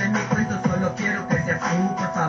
de mi cuento, solo quiero que seas tú, por favor.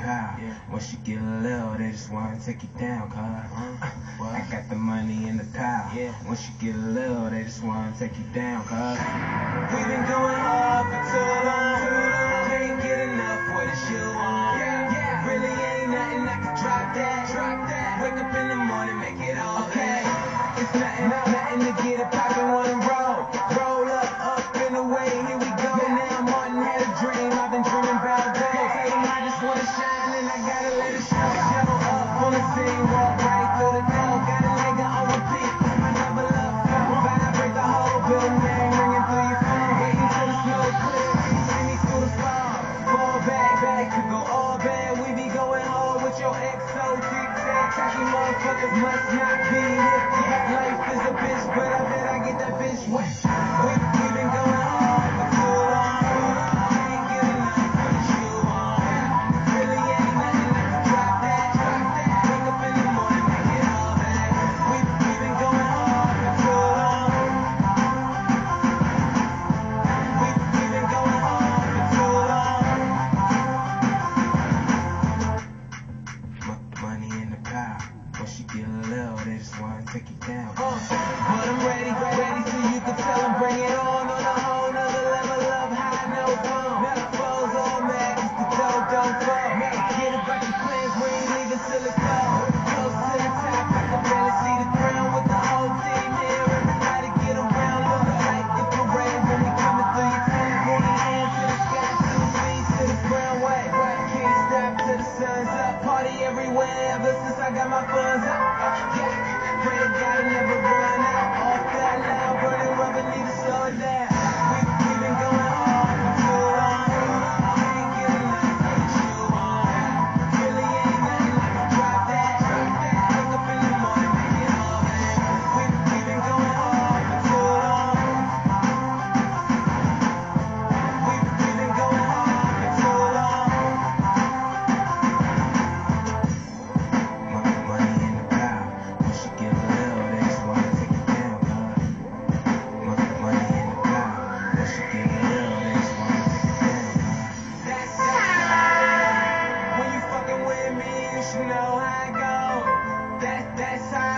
car. Yeah. Once you get a little, they just wanna take you down, cuz. Uh, I got the money in the pile. Yeah. Once you get a little, they just wanna take you down, cuz. We've been going up for too long. Can't get enough what it's you want. Yeah. Yeah. Really ain't nothing I can drop that. Drop that. Wake up in the morning, make it. might not be here. casa.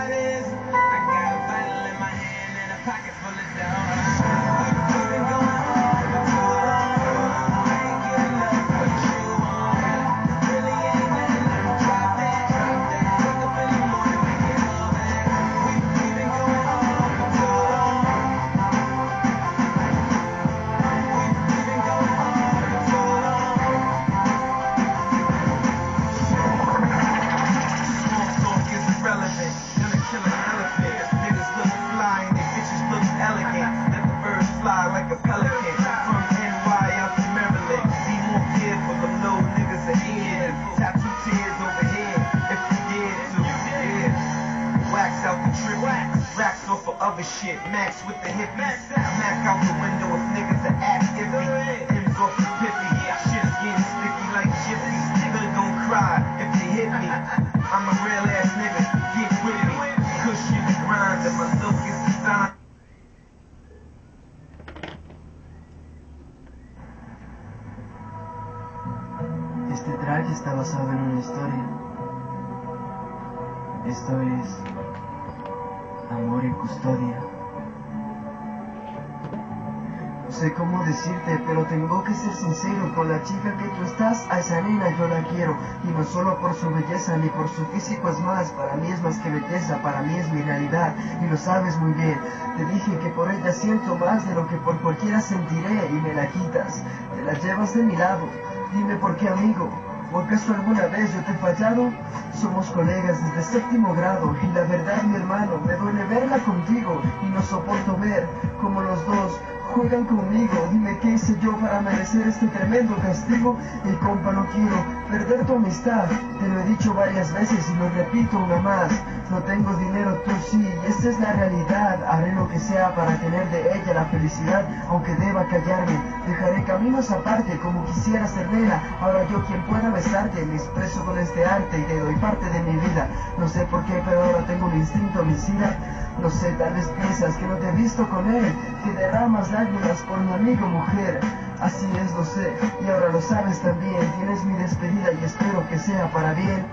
Sé cómo decirte, pero tengo que ser sincero con la chica que tú estás, a esa nena yo la quiero. Y no solo por su belleza ni por su físico es más, para mí es más que belleza, para mí es mi realidad. Y lo sabes muy bien. Te dije que por ella siento más de lo que por cualquiera sentiré y me la quitas. Te la llevas de mi lado. Dime por qué, amigo. ¿O acaso alguna vez yo te he fallado? Somos colegas desde séptimo grado y la verdad, mi hermano, me duele verla contigo y no soporto ver como los dos juegan conmigo. Dime qué hice yo para merecer este tremendo castigo. Y compa, no quiero perder tu amistad. Te lo he dicho varias veces y lo repito una más. No tengo dinero, tú sí, y esta es la realidad. Haré lo que sea para tener de ella la felicidad, aunque deba callarme. Dejaré caminos aparte como quisiera ser nena. Ahora yo quien pueda besarte, me expreso con este arte y te doy parte de mi vida. No sé por qué, pero ahora tengo un instinto homicida. No sé, tal vez piensas que no te he visto con él, que derramas lágrimas por mi amigo mujer. Así es, lo sé, y ahora lo sabes también. Tienes mi despedida y espero que sea para bien.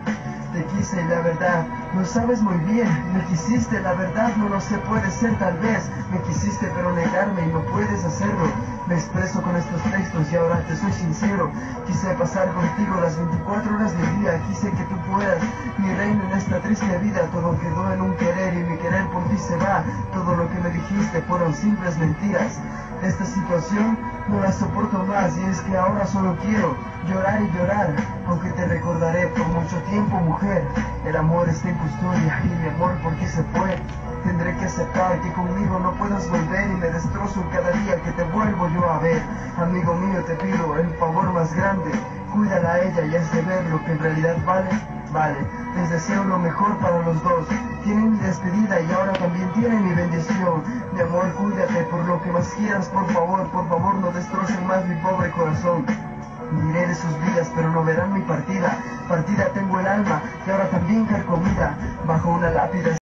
Te quise, la verdad, lo sabes muy bien. Me quisiste, la verdad, no lo sé, puede ser tal vez. Me quisiste, pero negarme y no puedes hacerlo. Me expreso con estos textos y ahora te soy sincero. Quise pasar contigo las 24 horas del día. Quise que tú fueras mi reino en esta triste vida. Todo quedó en un querer y mi querer por ti se va. Todo lo que me dijiste fueron simples mentiras. Esta situación no la soporto más y es que ahora solo quiero llorar y llorar, aunque te recordaré por mucho tiempo, mujer. El amor está en custodia y mi amor por ti se fue. Tendré que aceptar que conmigo no puedas volver y me destrozo cada día que te vuelvo yo a ver. Amigo mío, te pido el favor más grande. Cuídala a ella y haz de ver lo que en realidad vale. Vale, les deseo lo mejor para los dos. Tienen mi despedida y ahora también tienen mi bendición. Mi amor, cuídate por lo que más quieras, por favor, por favor, no destrocen más mi pobre corazón. Miré de sus vidas, pero no verán mi partida. Partida tengo el alma, y ahora también carcomida, bajo una lápida.